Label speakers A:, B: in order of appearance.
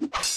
A: you